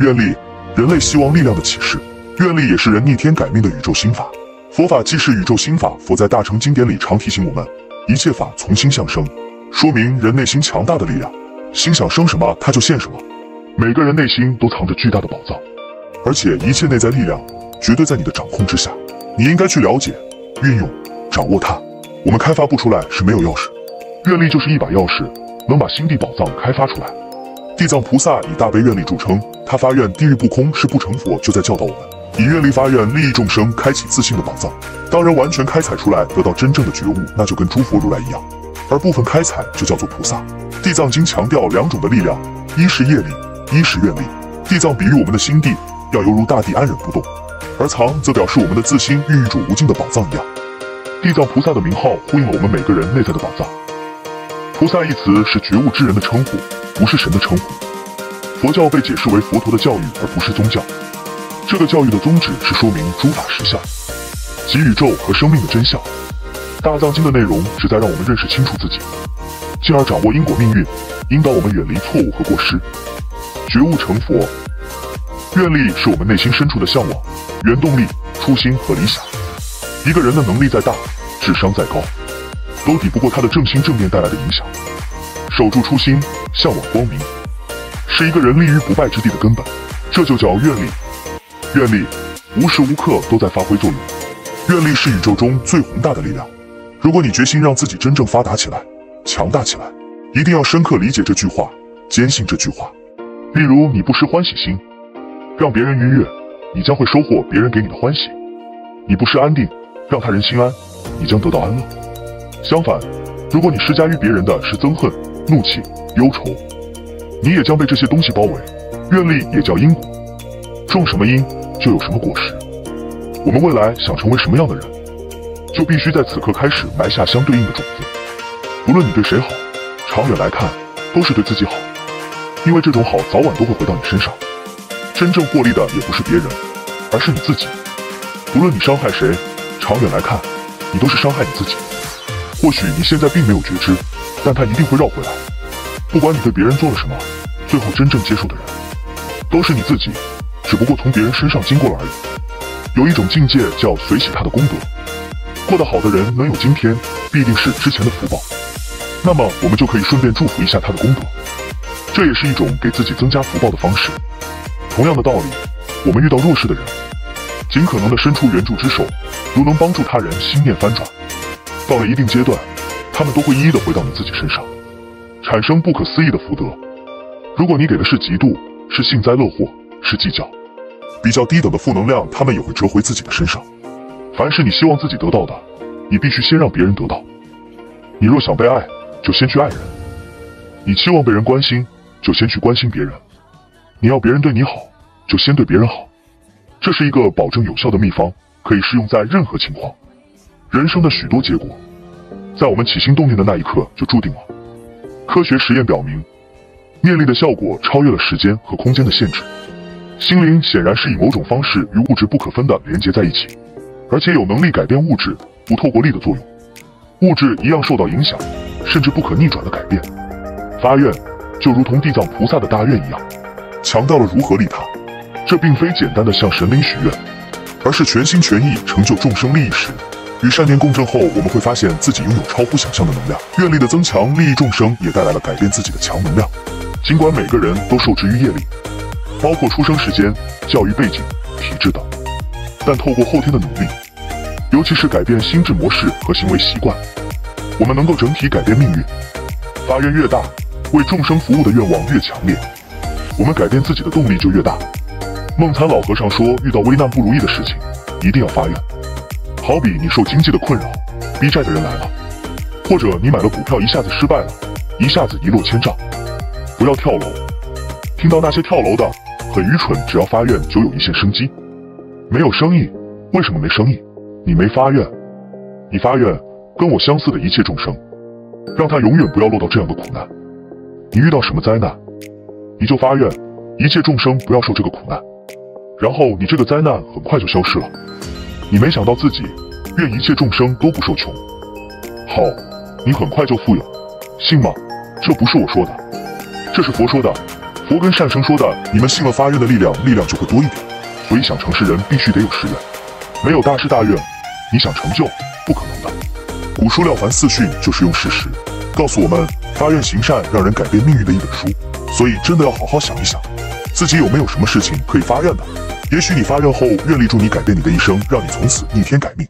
愿力，人类希望力量的启示。愿力也是人逆天改命的宇宙心法。佛法既是宇宙心法，佛在大乘经典里常提醒我们，一切法从心向生，说明人内心强大的力量。心想生什么，它就现什么。每个人内心都藏着巨大的宝藏，而且一切内在力量绝对在你的掌控之下。你应该去了解、运用、掌握它。我们开发不出来是没有钥匙，愿力就是一把钥匙，能把心地宝藏开发出来。地藏菩萨以大悲愿力著称，他发愿地狱不空，是不成佛，就在教导我们。以愿力发愿，利益众生，开启自信的宝藏。当人完全开采出来，得到真正的觉悟，那就跟诸佛如来一样；而部分开采，就叫做菩萨。地藏经强调两种的力量，一是业力，一是愿力。地藏比喻我们的心地，要犹如大地安忍不动；而藏则表示我们的自心孕育着无尽的宝藏一样。地藏菩萨的名号呼应了我们每个人内在的宝藏。菩萨一词是觉悟之人的称呼，不是神的称呼。佛教被解释为佛陀的教育，而不是宗教。这个教育的宗旨是说明诸法实相及宇宙和生命的真相。大藏经的内容旨在让我们认识清楚自己，进而掌握因果命运，引导我们远离错误和过失，觉悟成佛。愿力是我们内心深处的向往、原动力、初心和理想。一个人的能力再大，智商再高，都抵不过他的正心正念带来的影响。守住初心，向往光明，是一个人立于不败之地的根本。这就叫愿力。愿力无时无刻都在发挥作用。愿力是宇宙中最宏大的力量。如果你决心让自己真正发达起来、强大起来，一定要深刻理解这句话，坚信这句话。例如，你不失欢喜心，让别人愉悦，你将会收获别人给你的欢喜；你不失安定，让他人心安，你将得到安乐。相反，如果你施加于别人的是憎恨、怒气、忧愁，你也将被这些东西包围。愿力也叫因果，种什么因？就有什么果实。我们未来想成为什么样的人，就必须在此刻开始埋下相对应的种子。无论你对谁好，长远来看都是对自己好，因为这种好早晚都会回到你身上。真正获利的也不是别人，而是你自己。不论你伤害谁，长远来看，你都是伤害你自己。或许你现在并没有觉知，但他一定会绕回来。不管你对别人做了什么，最后真正接受的人，都是你自己。只不过从别人身上经过了而已。有一种境界叫随喜他的功德，过得好的人能有今天，必定是之前的福报。那么我们就可以顺便祝福一下他的功德，这也是一种给自己增加福报的方式。同样的道理，我们遇到弱势的人，尽可能的伸出援助之手，如能帮助他人心念翻转，到了一定阶段，他们都会一一的回到你自己身上，产生不可思议的福德。如果你给的是嫉妒，是幸灾乐祸。是计较，比较低等的负能量，他们也会折回自己的身上。凡是你希望自己得到的，你必须先让别人得到。你若想被爱，就先去爱人；你期望被人关心，就先去关心别人；你要别人对你好，就先对别人好。这是一个保证有效的秘方，可以适用在任何情况。人生的许多结果，在我们起心动念的那一刻就注定了。科学实验表明，念力的效果超越了时间和空间的限制。心灵显然是以某种方式与物质不可分的连接在一起，而且有能力改变物质，不透过力的作用，物质一样受到影响，甚至不可逆转的改变。发愿就如同地藏菩萨的大愿一样，强调了如何利他。这并非简单的向神灵许愿，而是全心全意成就众生利益时，与善念共振后，我们会发现自己拥有超乎想象的能量。愿力的增强，利益众生，也带来了改变自己的强能量。尽管每个人都受制于业力。包括出生时间、教育背景、体质等，但透过后天的努力，尤其是改变心智模式和行为习惯，我们能够整体改变命运。发愿越大，为众生服务的愿望越强烈，我们改变自己的动力就越大。梦参老和尚说，遇到危难不如意的事情，一定要发愿。好比你受经济的困扰，逼债的人来了，或者你买了股票一下子失败了，一下子一落千丈，不要跳楼。听到那些跳楼的。很愚蠢，只要发愿就有一线生机。没有生意，为什么没生意？你没发愿。你发愿跟我相似的一切众生，让他永远不要落到这样的苦难。你遇到什么灾难，你就发愿一切众生不要受这个苦难，然后你这个灾难很快就消失了。你没想到自己愿一切众生都不受穷，好，你很快就富有，信吗？这不是我说的，这是佛说的。佛跟善生说的，你们信了发愿的力量，力量就会多一点。所以想成事人，必须得有誓愿。没有大事大愿，你想成就，不可能的。古书《廖凡四训》就是用事实告诉我们，发愿行善，让人改变命运的一本书。所以真的要好好想一想，自己有没有什么事情可以发愿的。也许你发热后，愿力助你改变你的一生，让你从此逆天改命。